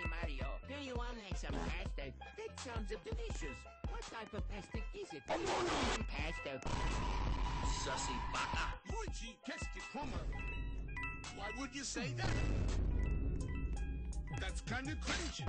Hey, Mario, do you want to make some pasta? That sounds delicious. What type of pasta is it? Pasta. Sussy baka. Luigi, the kummer. Why would you say that? That's kind of cringy.